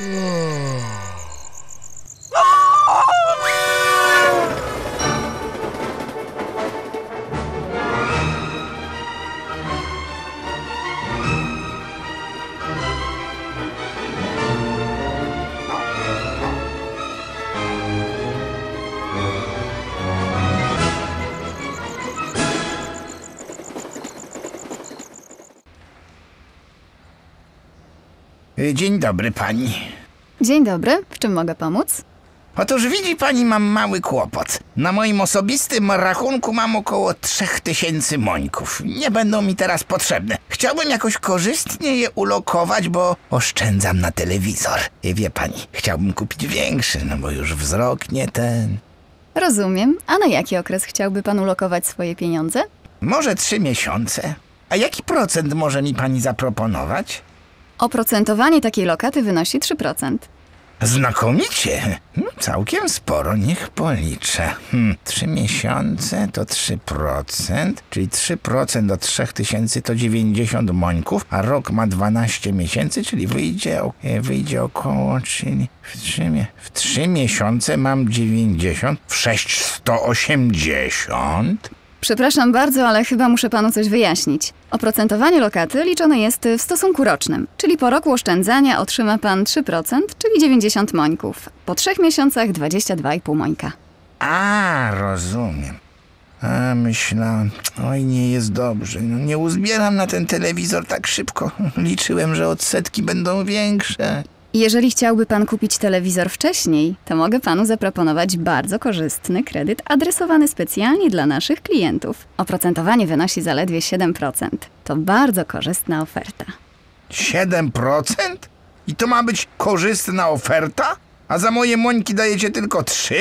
Oh. Dzień dobry pani. Dzień dobry, w czym mogę pomóc? Otóż widzi pani, mam mały kłopot. Na moim osobistym rachunku mam około 3000 mońków. Nie będą mi teraz potrzebne. Chciałbym jakoś korzystnie je ulokować, bo oszczędzam na telewizor. I wie pani, chciałbym kupić większy, no bo już wzrok nie ten. Rozumiem. A na jaki okres chciałby pan ulokować swoje pieniądze? Może trzy miesiące. A jaki procent może mi pani zaproponować? Oprocentowanie takiej lokaty wynosi 3%. Znakomicie. No, całkiem sporo, niech policzę. Hmm, trzy miesiące to 3%, czyli 3% od 3000 to 90 mońków, a rok ma 12 miesięcy, czyli wyjdzie, e, wyjdzie około, czyli w 3, mie- w 3 miesiące mam 90, w 6 180. Przepraszam bardzo, ale chyba muszę panu coś wyjaśnić. Oprocentowanie lokaty liczone jest w stosunku rocznym, czyli po roku oszczędzania otrzyma pan 3%, czyli 90 mońków. Po trzech miesiącach 22,5 mońka. A, rozumiem. A, myślałem, oj, nie jest dobrze. No, nie uzbieram na ten telewizor tak szybko. Liczyłem, że odsetki będą większe. Jeżeli chciałby pan kupić telewizor wcześniej, to mogę panu zaproponować bardzo korzystny kredyt adresowany specjalnie dla naszych klientów. Oprocentowanie wynosi zaledwie 7%. To bardzo korzystna oferta. 7%? I to ma być korzystna oferta? A za moje mońki dajecie tylko 3?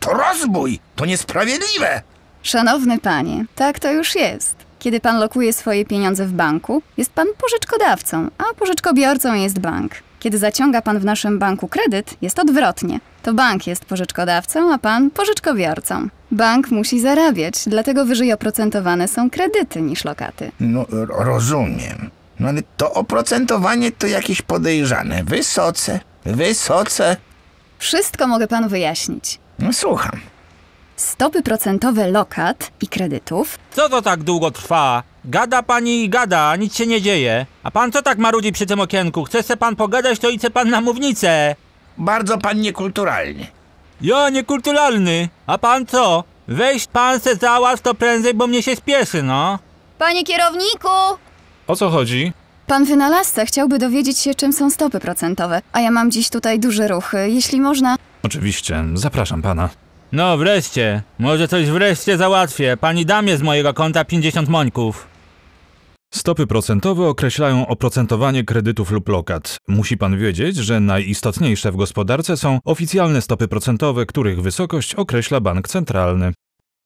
To rozbój! To niesprawiedliwe! Szanowny panie, tak to już jest. Kiedy pan lokuje swoje pieniądze w banku, jest pan pożyczkodawcą, a pożyczkobiorcą jest bank. Kiedy zaciąga pan w naszym banku kredyt, jest odwrotnie. To bank jest pożyczkodawcą, a pan pożyczkobiorcą. Bank musi zarabiać, dlatego wyżej oprocentowane są kredyty niż lokaty. No, rozumiem. No ale to oprocentowanie to jakieś podejrzane. Wysoce, wysoce. Wszystko mogę panu wyjaśnić. No słucham. Stopy procentowe lokat i kredytów Co to tak długo trwa? Gada pani i gada, a nic się nie dzieje. A pan co tak marudzi przy tym okienku? Chce se pan pogadać, to idź pan na mównicę. Bardzo pan niekulturalny. Ja niekulturalny. A pan co? Weź pan se załatw to prędzej, bo mnie się spieszy, no. Panie kierowniku! O co chodzi? Pan wynalazca chciałby dowiedzieć się, czym są stopy procentowe, a ja mam dziś tutaj duże ruchy. Jeśli można, Oczywiście, zapraszam pana. No wreszcie. Może coś wreszcie załatwię. Pani damie z mojego konta 50 mońków. Stopy procentowe określają oprocentowanie kredytów lub lokat. Musi pan wiedzieć, że najistotniejsze w gospodarce są oficjalne stopy procentowe, których wysokość określa bank centralny.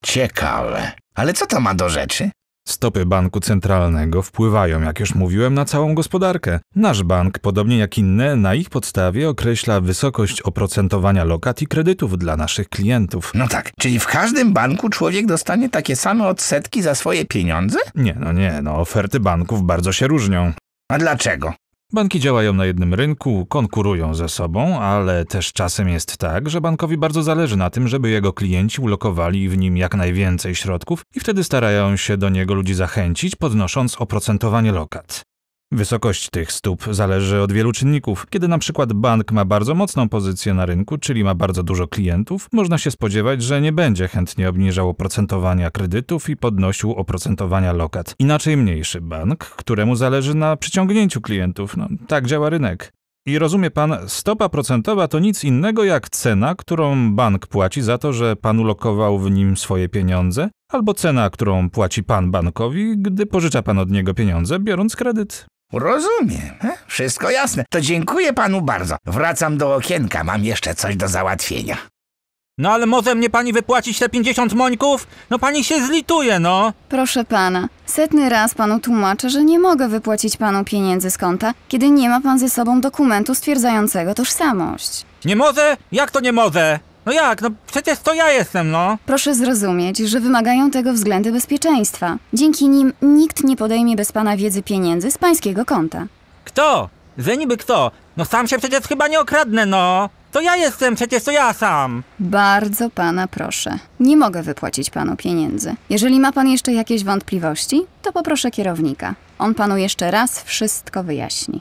Ciekawe. Ale co to ma do rzeczy? Stopy banku centralnego wpływają, jak już mówiłem, na całą gospodarkę. Nasz bank, podobnie jak inne, na ich podstawie określa wysokość oprocentowania lokat i kredytów dla naszych klientów. No tak, czyli w każdym banku człowiek dostanie takie same odsetki za swoje pieniądze? Nie, no nie, no oferty banków bardzo się różnią. A dlaczego? Banki działają na jednym rynku, konkurują ze sobą, ale też czasem jest tak, że bankowi bardzo zależy na tym, żeby jego klienci ulokowali w nim jak najwięcej środków i wtedy starają się do niego ludzi zachęcić, podnosząc oprocentowanie lokat. Wysokość tych stóp zależy od wielu czynników. Kiedy na przykład bank ma bardzo mocną pozycję na rynku, czyli ma bardzo dużo klientów, można się spodziewać, że nie będzie chętnie obniżał oprocentowania kredytów i podnosił oprocentowania lokat. Inaczej mniejszy bank, któremu zależy na przyciągnięciu klientów. No, tak działa rynek. I rozumie pan, stopa procentowa to nic innego jak cena, którą bank płaci za to, że pan ulokował w nim swoje pieniądze, albo cena, którą płaci pan bankowi, gdy pożycza pan od niego pieniądze, biorąc kredyt. Rozumiem. E? Wszystko jasne. To dziękuję panu bardzo. Wracam do okienka, mam jeszcze coś do załatwienia. No ale może mnie pani wypłacić te 50 mońków? No pani się zlituje, no. proszę pana, setny raz panu tłumaczę, że nie mogę wypłacić panu pieniędzy z konta, kiedy nie ma pan ze sobą dokumentu stwierdzającego tożsamość. Nie może? Jak to nie może? No jak? No przecież to ja jestem, no. Proszę zrozumieć, że wymagają tego względy bezpieczeństwa. Dzięki nim nikt nie podejmie bez pana wiedzy pieniędzy z pańskiego konta. Kto? Że niby kto? No sam się przecież chyba nie okradnę, no. To ja jestem, przecież to ja sam. Bardzo pana proszę. Nie mogę wypłacić panu pieniędzy. Jeżeli ma pan jeszcze jakieś wątpliwości, to poproszę kierownika. On panu jeszcze raz wszystko wyjaśni.